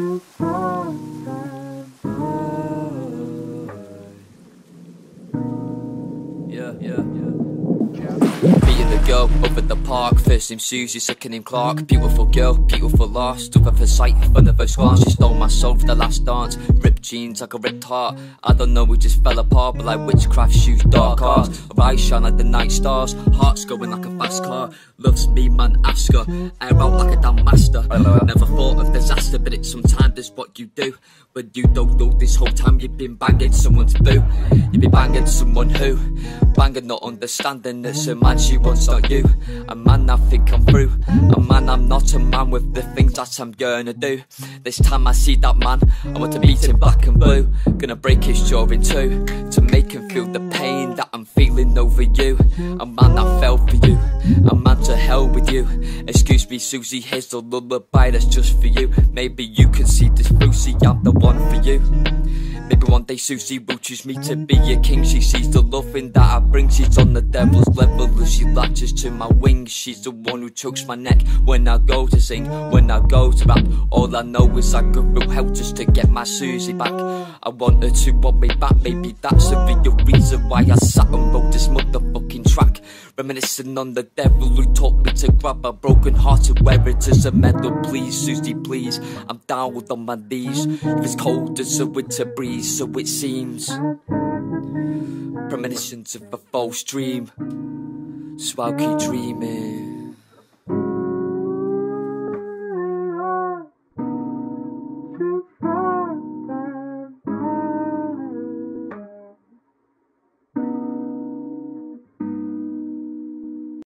Yeah, yeah, yeah. Meeting the girl over the park, first name Susie, second name Clark. Beautiful girl, beautiful lost, over for sight, from the first glance. She stole my soul for the last dance. Ripped jeans like a ripped heart. I don't know, we just fell apart, but like witchcraft shoes, dark. Her eyes shine like the night stars, heart's going like a fast car. Loves me, man, ask her. Air out like a damn master. Never thought of disaster, but it's sometimes that's what you do. But you don't know this whole time you've been banging someone's boo. You've been banging someone who, banging not understanding it's a man she wants, not you. A man I think I'm through. A man I'm not a man with the things that I'm gonna do. This time I see that man, I want to beat him black and blue. Gonna break his jaw in two to make him feel the pain that I'm feeling over you. A man I fell for you. A man to hell with you. Excuse me, Susie, here's the lullaby that's just for you. Maybe you can see this see I'm the one for you. Maybe one day Susie will choose me to be a king. She sees the loving that I bring. She's on the devil's level as she latches to my wings. She's the one who chokes my neck when I go to sing, when I go to rap. All I know is I go through hell just to get my Susie back. I want her to want me back. Maybe that's the real reason why I sat and Reminiscing on the devil who taught me to grab a broken heart and wear it as a medal. Please, Susie, please. I'm down with on my knees. If it's cold as a winter breeze, so it seems. Premonitions of a false dream. So I'll keep dreaming.